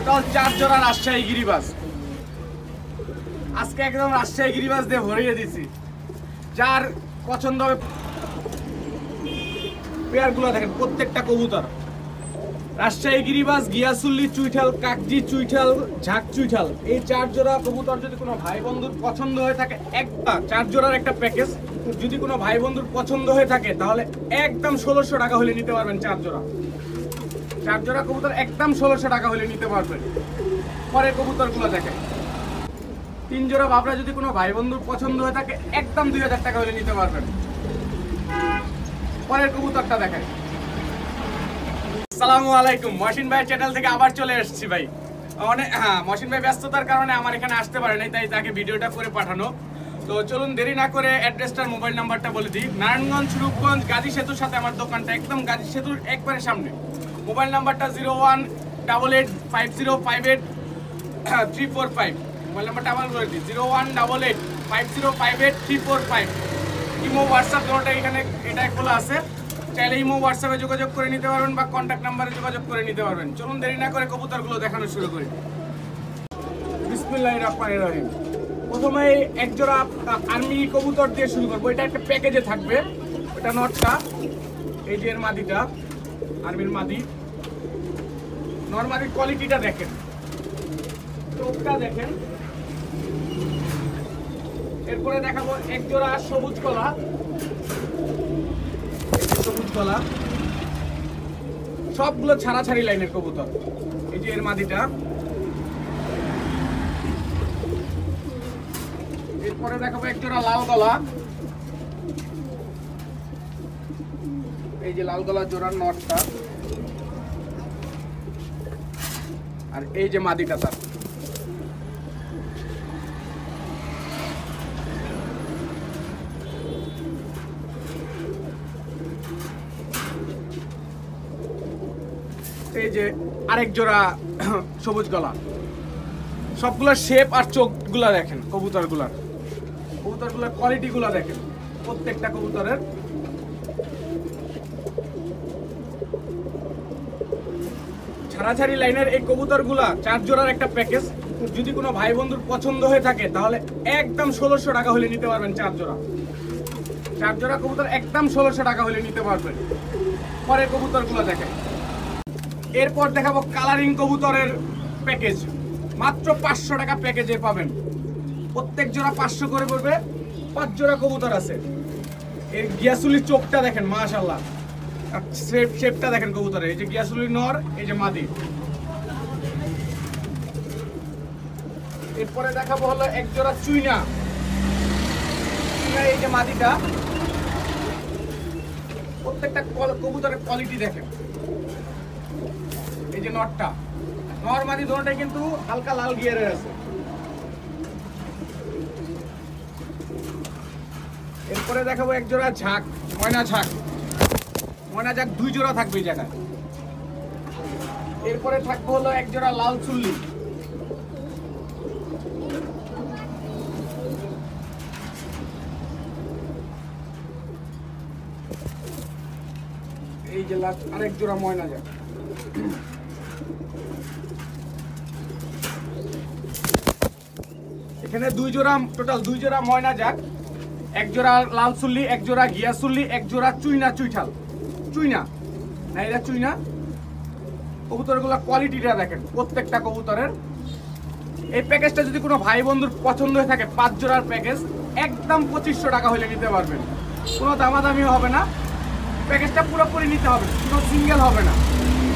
Total চার জোড়া রাজশাহী গিরিবাস আজকে একদম রাজশাহী গিরিবাস দিয়ে ভরিয়ে দিছি। যার পছন্দ হবে পেয়ারগুলো দেখেন, প্রত্যেকটা কবুতর। রাজশাহী গিরিবাস গিয়াসুল্লি চুইঠাল, কাকজি চুইঠাল, ঝাক চুইঠাল, এই চার জোড়া কবুতর যদি কোনো ভাই বন্ধুর পছন্দ হয়ে থাকে একটা চার জোড়ার একটা প্যাকেজ যদি কোনো ভাই বন্ধুর পছন্দ হয়ে থাকে, তাহলে একদম ষোলোশো টাকা হলে নিতে পারবেন চার জোড়া। চার জোড়া কবুতর একদম ষোলোশো টাকা হলে নিতে পারবেন পরের কবুতরগুলো দেখেন। তিন জোড়া বাবরা যদি কোনো ভাই বন্ধুর পছন্দ হয়ে থাকে, একদম দুই হাজার টাকা হলে নিতে পারবেন। পরের কবুতরটা দেখেন। আসসালামু আলাইকুম, মহসিন ভাই চ্যানেল থেকে আবার চলে এসেছি ভাই। অনেক হ্যাঁ মহসিন ভাই ব্যস্ততার কারণে আমার এখানে আসতে পারে নাই, তাই তাকে ভিডিওটা করে পাঠানো। তো চলুন দেরি না করে অ্যাড্রেসটার মোবাইল নাম্বারটা বলে দিই। নারায়ণগঞ্জ, রূপগঞ্জ, গাজী সেতুর সাথে আমার দোকানটা একদম গাজী সেতুর একবারে সামনে। মোবাইল নাম্বারটা zero one double eight five zero five eight three four five. Mobile নাম্বারটা আবার বলে দিই, zero one double eight five zero five eight three four five. Imo, WhatsApp দুটোটা এখানে এটা খোলা আছে। চাইলে ইমো, হোয়াটসঅ্যাপে যোগাযোগ করে নিতে পারবেন বা কন্ট্যাক্ট নাম্বারে যোগাযোগ করে নিতে পারবেন। চলুন দেরি না করে কবুতরগুলো দেখানো শুরু করি। বিসমিল্লাহির রহমানির রহিম। প্রথমে এক জোড়া আর্মি কবুতর দিয়ে শুরু করব। এটা একটা প্যাকেজে থাকবে এটা নটটা। এই যে এর মাদিটা, আর্মির মাদি। নর্মালির কোয়ালিটিটা দেখেন। চোখটা দেখেন। এরপরে দেখাবো এক জোড়া সবুজ কলা। সবুজ কলা। সবগুলো ছাড়াছাড়ি লাইনের কবুতর। এই যে এর মাদিটা। এরপরে দেখাবো এক জোড়া লাল গলা। এই যে লাল গলার জোড়ার নটটা। আর এই যে মাদিটা তার। এই যে আরেক জোড়া সবুজ গলা। সবগুলোর শেপ আর চোখগুলা দেখেন, কবুতরগুলার। কবুতরগুলোর কোয়ালিটিগুলো দেখেন, প্রত্যেকটা কবুতরের ছাড়াছাড়ি লাইনের এই কবুতরগুলা চার জোড়ার একটা প্যাকেজ যদি কোনো ভাই বন্ধুর পছন্দ হয়ে থাকে, তাহলে একদম ষোলোশো টাকা হলে নিতে পারবেন চার জোড়া। চার জোড়া কবুতর একদম ষোলোশো টাকা হলে নিতে পারবেন। পরের কবুতরগুলো দেখেন। এরপর দেখাবো কালারিং কবুতরের প্যাকেজ মাত্র পাঁচশো টাকা প্যাকেজে পাবেন। প্রত্যেক জোড়া পাঁচশো করে পড়বে। পাঁচ জোড়া কবুতর আছে। এর গিয়াসুলির চোখটা দেখেন মাশাল্লাহ শেপ শেপটা দেখেন কবুতরে। এই যে গিয়াসুলির নর, এই যে মাদি। এরপরে দেখাবো হলো এক জোড়া চুইনা। চুইনা, এই যে মাদিটা। প্রত্যেকটা কবুতরের কোয়ালিটি দেখেন। এই যে নটটা নর্মালি দোনোটাই কিন্তু হালকা লাল গিয়ারের আছে। এরপরে দেখাবো এক জোড়া ঝাঁক, ময়না ঝাঁক। ময়না যাক দুই জোড়া থাকবে এই জায়গায়। এরপরে থাকব হলো এক জোড়া লাল চুল্লি। এই যে লাস্ট আরেক জোড়া ময়না ঝাঁক এখানে দুই জোড়া, টোটাল দুই জোড়া ময়না যাক এক জোড়া লাল চুল্লি, এক জোড়া গিয়া চুল্লি, এক জোড়া চুইনা চুইঠাল। চুইনা। না, এটা চুইনা। কবুতরগুলো কোয়ালিটিটা দেখেন, প্রত্যেকটা কবুতরের। এই প্যাকেজটা যদি কোনো ভাই বন্ধুর পছন্দ হয়ে থাকে, পাঁচ জোড়ার প্যাকেজ একদম পঁচিশশো টাকা হলে নিতে পারবেন। কোনো দামাদামি হবে না। প্যাকেজটা পুরোপুরি নিতে হবে, কোনো সিঙ্গেল হবে না।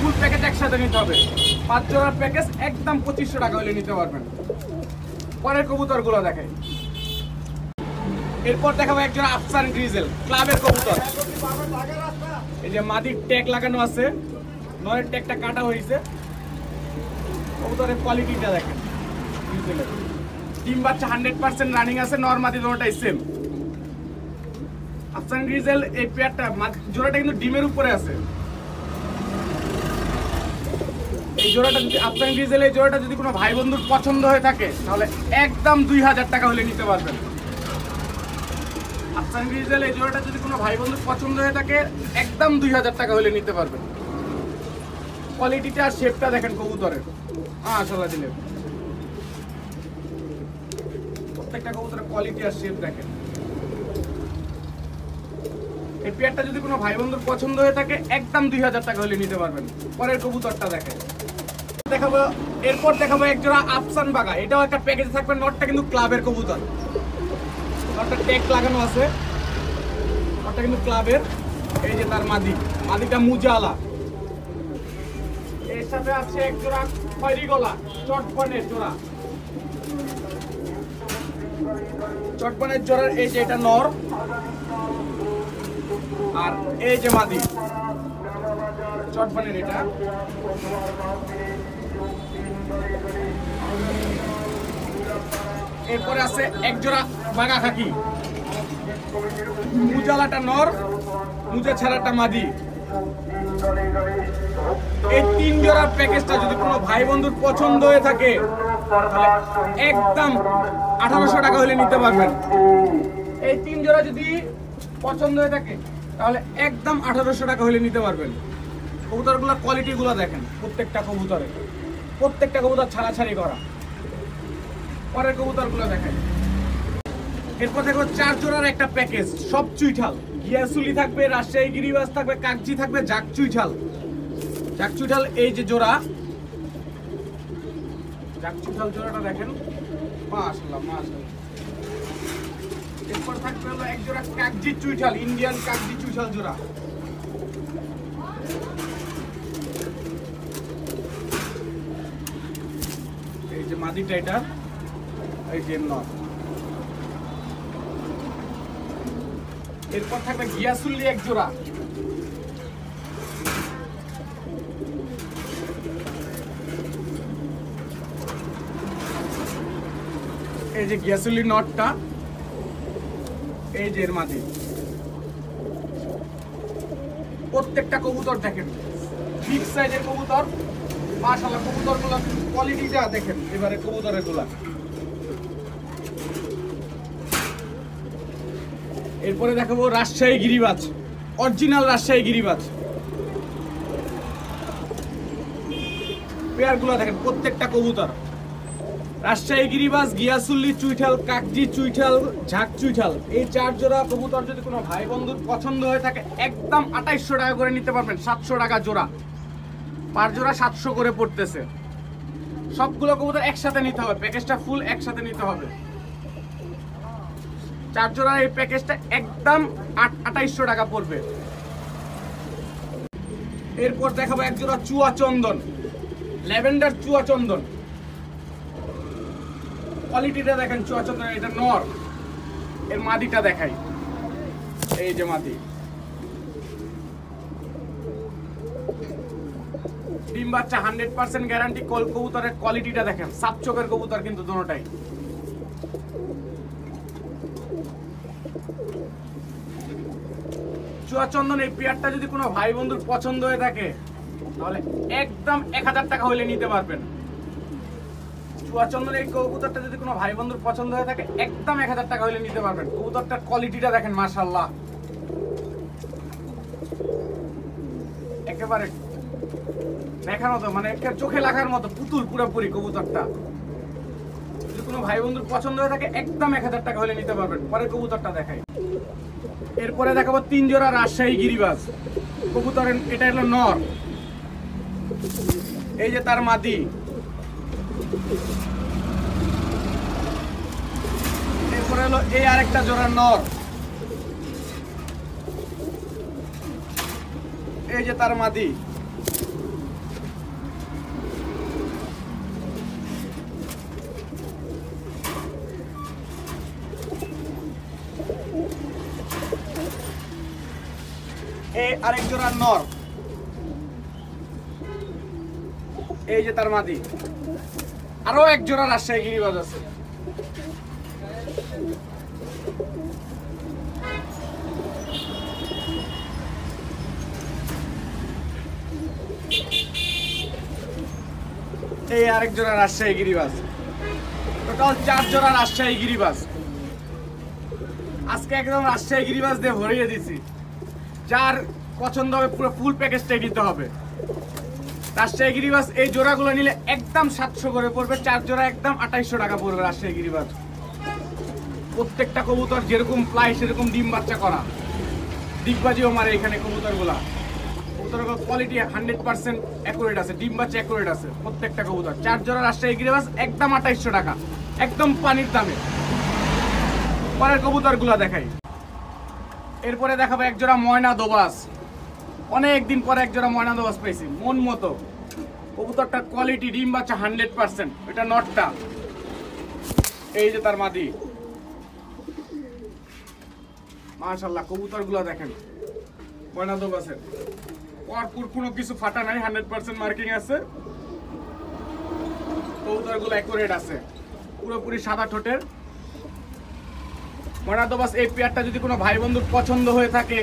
ফুল প্যাকেজ একসাথে নিতে হবে। পাঁচ জোড়ার প্যাকেজ একদম পঁচিশশো টাকা হলে নিতে পারবেন। পরের কবুতরগুলো দেখাই। এরপর দেখাবো একজন আফসান গ্রিজেল, ক্লাবের কবুতর। এই যে মাদির ট্যাগ লাগানো আছে, নয়ের ট্যাগটা কাটা হয়েছে। কবুতরের কোয়ালিটিটা দেখেন। ডিম বাচ্চা হান্ড্রেড পার্সেন্ট রানিং আছে নর্মাদি দুটোটাই সেম আফসান গ্রিজেল এই পেয়ারটা জোড়াটা কিন্তু ডিমের উপরে আছে। এই জোড়াটা যদি আফগান গ্রিজেল এই জোড়াটা যদি কোনো ভাই বন্ধুর পছন্দ হয়ে থাকে, তাহলে একদম দুই হাজার টাকা হলে নিতে পারবেন। আফগান গ্রিজেল এই জোড়াটা যদি কোনো ভাই বন্ধুর পছন্দ হয়ে থাকে, একদম দুই হাজার টাকা হলে নিতে পারবেন। কোয়ালিটিটা আর শেপটা দেখেন কবুতরের। হ্যাঁ আসলে দিলে প্রত্যেকটা কবুতরের কোয়ালিটি আর শেপ দেখেন। এই পেয়ারটা যদি কোনো ভাই বন্ধুর পছন্দ হয়ে থাকে, একদম দুই হাজার টাকা হলে নিতে পারবেন। পরের কবুতরটা দেখেন। দেখাবো, এরপর দেখাবো এক জোড়া আফসান বাগা এটাও একটা প্যাকেজে থাকবে, নটটা কিন্তু ক্লাবের কবুতর। নটটা টেক লাগানো আছে। নটটা কিন্তু ক্লাবের, এই যে তার মাদি। মাদিটা মুজালা। এর সাথে আছে এক জোড়া খয়রি গলা চটপনের জোড়া। চটপনের জোড়ার এই যে এটা নর। আর এই যে মাদি। চটপনের এটা। এরপরে আছে এক জোড়া বাগা খাকি। মুজালাটা নর, মুজা ছাড়াটা মাদি। এই তিন জোড়া প্যাকেজটা যদি কোনো ভাই বন্ধুর পছন্দ হয়ে থাকে একদম আঠারোশো টাকা হলে নিতে পারবেন। এই তিন জোড়া যদি পছন্দ হয়ে থাকে, তাহলে একদম আঠারোশো টাকা হলে নিতে পারবেন। কবুতরগুলোর কোয়ালিটিগুলো দেখেন, প্রত্যেকটা কবুতরের প্রত্যেকটা কবুতর ছাড়াছাড়ি করা। পরের কবুতরগুলো দেখেন। এরপর দেখো চার জোড়ার একটা প্যাকেজ সব চুইঠাল। গিয়াসুলি থাকবে, রাজশাহী গিরিবাস থাকবে, কাকজি থাকবে, জাক চুইঠাল। জাক চুইঠাল, এই যে জোড়া। জাক চুইঠাল জোড়াটা দেখেন। মাশাআল্লাহ মাশাআল্লাহ। এরপর থাকবে হলো এক জোড়া কাকজি চুইঠাল, ইন্ডিয়ান কাকজি চুইঠাল জোড়া। এই যে মাদিটা এটা, এই যে নর। এরপর থাকবে গিয়াসুল্লি এক জোড়া। এই যে গিয়াসুল্লি নটটা, এই যে এর মাঝে। প্রত্যেকটা কবুতর দেখেন। বিগ সাইজের কবুতর, মাশাআল্লাহ কবুতরগুলো কোয়ালিটিটা দেখেন, এবারে কবুতরেরগুলা। এরপরে দেখাবো রাজশাহী গিরিবাজ অরিজিনাল রাজশাহী গিরিবাজ। পেয়ারগুলো দেখেন, প্রত্যেকটা কবুতর। রাজশাহী গিরিবাজ, গিয়াসুল্লি চুইঠাল, কাকজি চুইঠাল, ঝাঁক চুইঠাল, এই চার জোড়া কবুতর যদি কোনো ভাই বন্ধুর পছন্দ হয়ে থাকে, একদম আঠাইশশো টাকা করে নিতে পারবেন, সাতশো টাকা জোড়া। পার জোড়া সাতশো করে পড়তেছে। সবগুলো কবুতর একসাথে নিতে হবে, প্যাকেজটা ফুল একসাথে নিতে হবে। চার জোড়ার এই প্যাকেজটা একদম আঠাইশশো টাকা পড়বে। এরপর দেখাবো এক জোড়া চুয়া চন্দন, ল্যাভেন্ডার চুয়া চন্দন। কোয়ালিটিটা দেখেন চুয়া চন্দন, এটা নর। এর মাদিটা দেখাই। এই যে মাদি। ডিম বাচ্চা হান্ড্রেড পার্সেন্ট গ্যারান্টি কবুতরের কোয়ালিটিটা দেখেন সাপ চোখের কবুতর কিন্তু দুটোটাই। চুয়াচন্দন, এই পেয়ারটা যদি কোনো ভাই বন্ধুর পছন্দ হয়ে থাকে, তাহলে একদম এক হাজার টাকা হলে নিতে পারবেন। চুয়াচন্দন, এই কবুতরটা যদি কোনো ভাই বন্ধুর পছন্দ হয়ে থাকে, একদম এক হাজার টাকা হলে নিতে পারবেন। কবুতরটার কোয়ালিটিটা দেখেন মাশাল্লাহ একেবারে দেখার মতো মানে একেবারে চোখে লাগার মতো পুতুল পুরোপুরি কবুতরটা। কোনো ভাই বন্ধুর পছন্দ হয়ে থাকে, একদম এক হাজার টাকা হলে নিতে পারবেন। পরে কবুতরটা দেখাই। এরপরে দেখাবো তিন জোড়া রাজশাহী গিরিবাজ। কবুতরের, এটা হলো নর। এই যে তার মাদি। এরপরে হলো এই আরেকটা জোড়া নর। এই যে তার মাদি। আরেক জোড়া নর। এই যে তার মাদি। আরও এক জোড়া রাজশাহী গিরিবাজ আছে। এই আরেক জোড়া গিরিবাজ। টোটাল চার গিরিবাজ। আজকে একদম রাজশাহী গিরিবাজ দিয়ে ভরিয়ে দিছি। যার পছন্দ হবে পুরো ফুল প্যাকেজটাই নিতে হবে। রাজশাহী গিরিবাস, এই জোড়াগুলো নিলে একদম সাতশো করে পড়বে, চার জোড়া একদম আঠাইশশো টাকা পড়বে রাজশাহী গিরিবাস। প্রত্যেকটা কবুতর যেরকম প্লাই সেরকম ডিম বাচ্চা করা। ডিগবাজিও মারে এখানে কবুতরগুলা। কবুতরগুলো কোয়ালিটি হান্ড্রেড পার্সেন্ট অ্যাকুরেট আছে, ডিম বাচ্চা অ্যাকুরেট আছে, প্রত্যেকটা কবুতর। চার জোড়া রাজশাহী গিরিবাস, একদম আঠাইশশো টাকা, একদম পানির দামে। পরের কবুতরগুলা দেখাই। এরপরে দেখাবো এক জোড়া ময়না দোবাস। অনেক দিন পরে এক জোড়া ময়না দোবাস পেয়েছি মন মতো। কবুতরটার কোয়ালিটি ডিম বাচ্চা হান্ড্রেড পার্সেন্ট এটা নটটা এই যে তার মাদি। মাশাল্লাহ কবুতরগুলো দেখেন, ময়না দোবাসের। পরপুর কোনো কিছু ফাটা নাই হান্ড্রেড পার্সেন্ট মার্কিং আছে। কবুতরগুলো অ্যাকুরেট আছে, পুরোপুরি সাদা ঠোঁটের। ময়নাদোবাস এই পেয়ারটা যদি কোনো ভাই বন্ধুর পছন্দ হয়ে থাকে,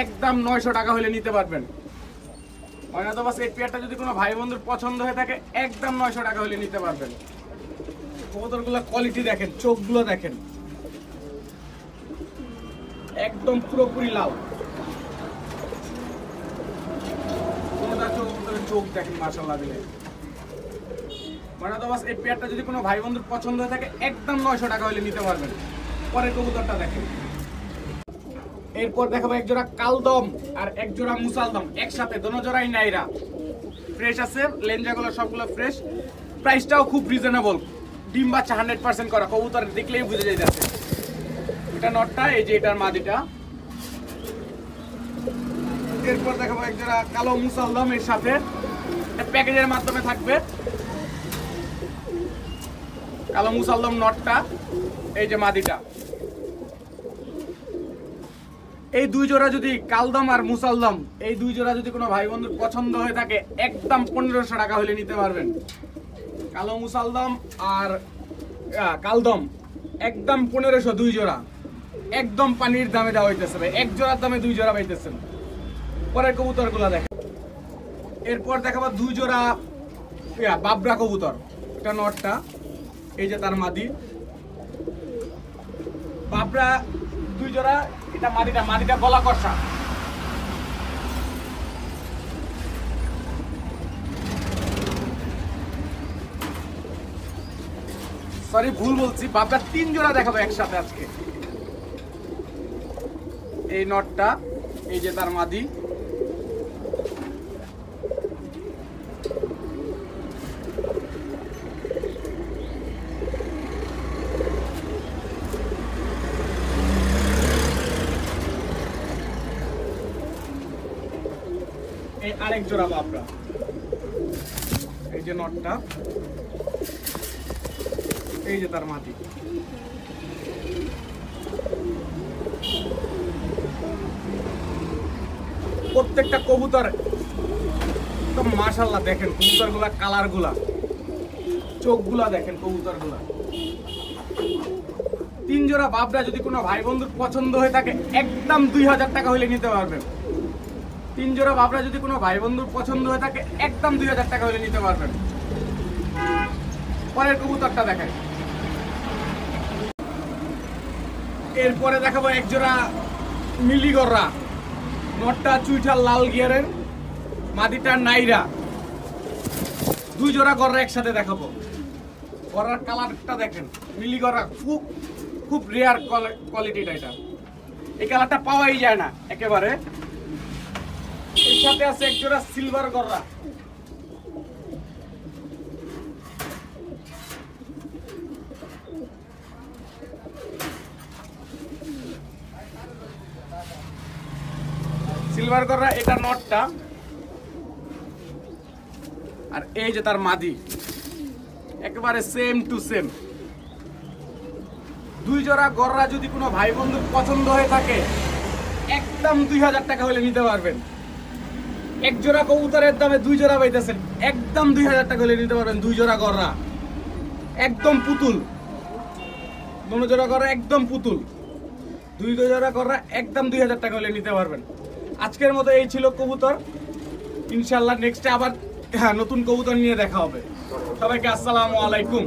একদম নয়শো টাকা হলে নিতে পারবেন। ময়নাদোবাস এই পেয়ারটা যদি কোনো ভাই বন্ধুর পছন্দ হয়ে থাকে, একদম নয়শো টাকা হলে নিতে পারবেন। কবুতরগুলো কোয়ালিটি দেখেন, চোখগুলো দেখেন। একদম পুরোপুরি কোনোটা চোখ দেখেন মার্শাল্লাহ দিলে। ময়নাদোবাস এই পেয়ারটা যদি কোনো ভাই বন্ধুর পছন্দ হয়ে থাকে, একদম নয়শো টাকা হলে নিতে পারবেন। পরের কবুতরটা দেখেন। এরপর দেখাবো এক জোড়া কালদম আর এক জোড়া মুসালদম। একসাথে, দোনো জোড়াই নাইরা। ফ্রেশ আছে লেঞ্জাগুলো সবগুলো ফ্রেশ প্রাইসটাও খুব রিজনেবল ডিম বাচ্চা হান্ড্রেড পার্সেন্ট করা, কবুতর দেখলেই বুঝে যায় যাচ্ছে। এটা নটটা, এই যে এটার মাদিটা। এরপর দেখাবো এক জোড়া কালো মুসালদম এর সাথে। প্যাকেজের মাধ্যমে থাকবে। কালো মুসালদম নটটা, এই যে মাদিটা। এই দুই জোড়া যদি কালদম আর মুসালদম এই দুই জোড়া যদি কোনো ভাই বন্ধুর পছন্দ হয়ে থাকে, একদম পনেরোশো টাকা হলে নিতে পারবেন। কালো মুসালদম আর কালদম, একদম পনেরোশো দুই জোড়া। একদম পানির দামে দেওয়া হইতেছে ভাই, এক জোড়ার দামে দুই জোড়া পাইতেছেন। পরের কবুতরগুলা দেখেন। এরপর দেখাবো দুই জোড়া বাবরা কবুতর, এটা নটটা। এই যে তার মাদি। বাপরা দুই জোড়া, এটা মাদিটা মাদিটা গলা কষা। সরি ভুল বলছি, বাপরা তিন জোড়া দেখাবো একসাথে আজকে। এই নটটা, এই যে তার মাদি। এই আরেক জোড়া বাবরা এই যে নটটা। এই যে তার মাটি। প্রত্যেকটা কবুতর একদম দেখেনগুলা চোখগুলা দেখেন কবুতরগুলা তিন জোড়া বাবরা যদি কোনো ভাই বন্ধুর পছন্দ হয়ে থাকে, একদম দুই হাজার টাকা হইলে নিতে পারবেন। তিন জোড়া বাবরা যদি কোনো ভাই বন্ধুর পছন্দ হয়ে থাকে, একদম দুই হাজার টাকা হলে নিতে পারবেন। পরের কবুতরটা দেখায় এরপরে দেখাবো এক জোড়া মিলিগররা। নটটা চুইঠাল লাল গিয়ারের। মাদিটা, নাইরা। দুই জোড়া গররা একসাথে দেখাবো। গররার কালারটা দেখেন। মিলিগররা খুব খুব রেয়ার কোয়ালিটিটা এটা। এই কালারটা পাওয়াই যায় না, একেবারে। সাথে আছে এক জোড়া সিলভার গররা সিলভার গররা এটা নটটা। আর এই যে তার মাদি। একেবারে সেম টু সেম দুই জোড়া গররা যদি কোনো ভাই বন্ধুর পছন্দ হয়ে থাকে, একদম দুই হাজার টাকা হলে নিতে পারবেন। এক জোড়া কবুতরের দামে দুই জোড়া পাইতেছেন। একদম দুই হাজার টাকা হলে নিতে পারবেন, দুই জোড়া গররা। একদম পুতুল। দোনো জোড়া গররা একদম পুতুল। দুই জোড়া গররা একদম দুই হাজার টাকা হলে নিতে পারবেন। আজকের মতো এই ছিল কবুতর। ইনশাল্লাহ নেক্সটে আবার হ্যাঁ নতুন কবুতর নিয়ে দেখা হবে। সবাইকে আসসালামু আলাইকুম।